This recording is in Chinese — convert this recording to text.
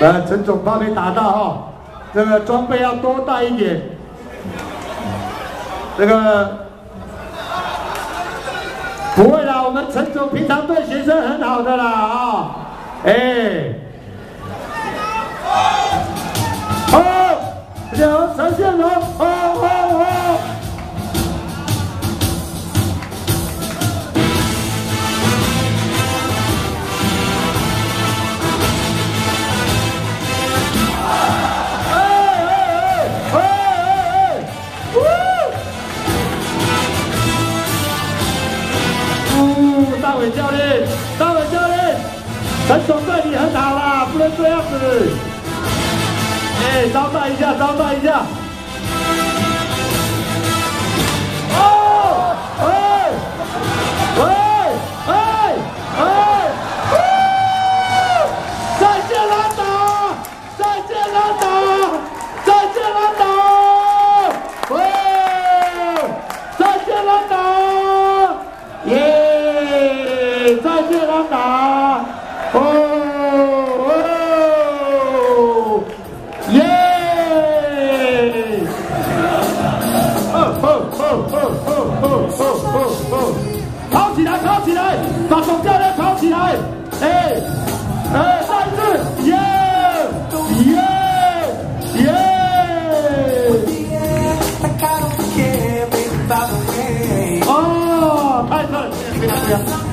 来，陈总帮你打到哈，这个装备要多带一点。这个不会啦，我们陈总平常对学生很好的啦啊，哎，好，刘陈建龙，好好好。大伟教练，大伟教练，陈总对你很好啦，不能这样子。哎，招待一下，招待一下。再见，拉达！哦哦，耶！哦哦哦哦哦哦哦哦哦！跑起来，跑起来，把总教练跑起来！哎哎，再次，耶耶耶！哦，太帅了，非常漂亮。